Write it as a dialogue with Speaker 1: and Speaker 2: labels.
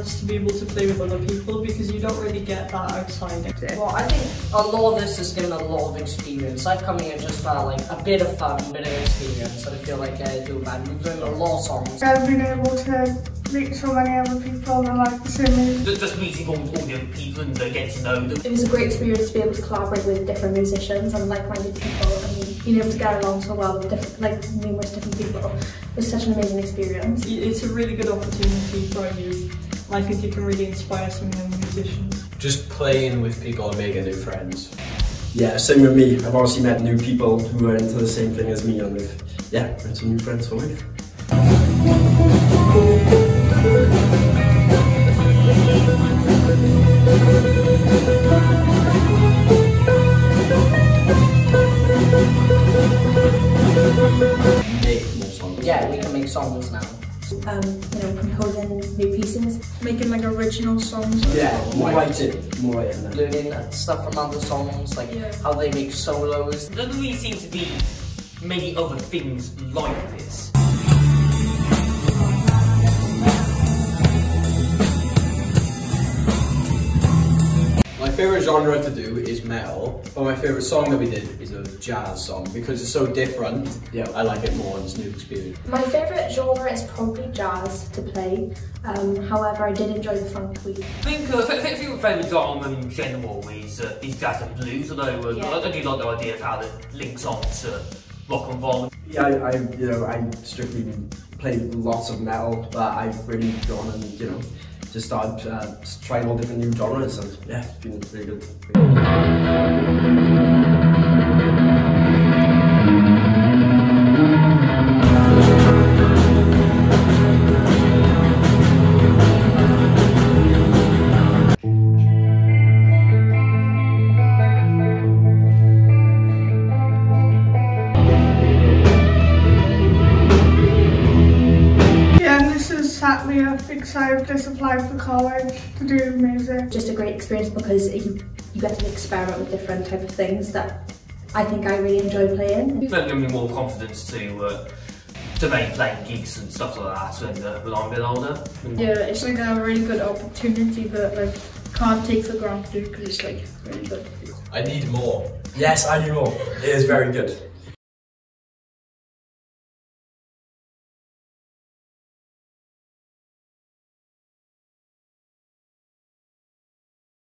Speaker 1: chance to be able to play with other people because you don't really get that outside.
Speaker 2: Well, I think a lot of this has given a lot of experience. I've come here just for like a bit of fun, a bit of experience, and I feel like I do bad. We've learned a lot of songs.
Speaker 3: I've been able to meet so many other people and like the same.
Speaker 4: Just meeting all, all the other people and uh, getting to know them.
Speaker 5: It was a great experience to be able to collaborate with different musicians and like-minded people and being able to get along so well with different, like numerous different people. It was such an amazing experience.
Speaker 1: It's a really good opportunity for a youth. I think you can really inspire some young musicians.
Speaker 6: Just playing with people and making new friends.
Speaker 7: Yeah, same with me. I've obviously met new people who are into the same thing as me and we've, yeah, made some new friends for life.
Speaker 6: Make
Speaker 5: Um, you know, composing new pieces.
Speaker 3: Making like original songs.
Speaker 7: Yeah, more writing, more writing.
Speaker 2: Learning stuff from other songs, like
Speaker 3: Yeah.
Speaker 2: how they make solos.
Speaker 4: There doesn't really seem to be many other things like this.
Speaker 6: My favourite genre to do is metal, but my favourite song that we did is a jazz song because it's so different.
Speaker 7: Yeah.
Speaker 6: I like it more and it's new experience.
Speaker 5: My favourite genre is probably jazz to play. Um, however, I did enjoy the funk week.
Speaker 4: I think, uh, I think, I think my favourite genre in general is, uh, is jazz and blues, although uh,
Speaker 5: Yeah.
Speaker 4: I, I do like the idea of how that links on to rock and roll.
Speaker 7: Yeah, I, I, you know, I strictly played lots of metal, but I've really gone and, you know, just started uh, trying all different new genres and yeah, it's been really good.
Speaker 3: And this has sat me up because I've just applied for college to do music.
Speaker 5: Just a great experience because you, you get to experiment with different type of things that I think I really enjoy playing.
Speaker 4: It's given me more confidence to uh, to make playing gigs and stuff like that when, uh, when I'm a bit older. And
Speaker 3: Yeah, it's like a really good opportunity that like can't take for granted because it's like really good.
Speaker 6: I need more.
Speaker 7: Yes, I need more. It is very good.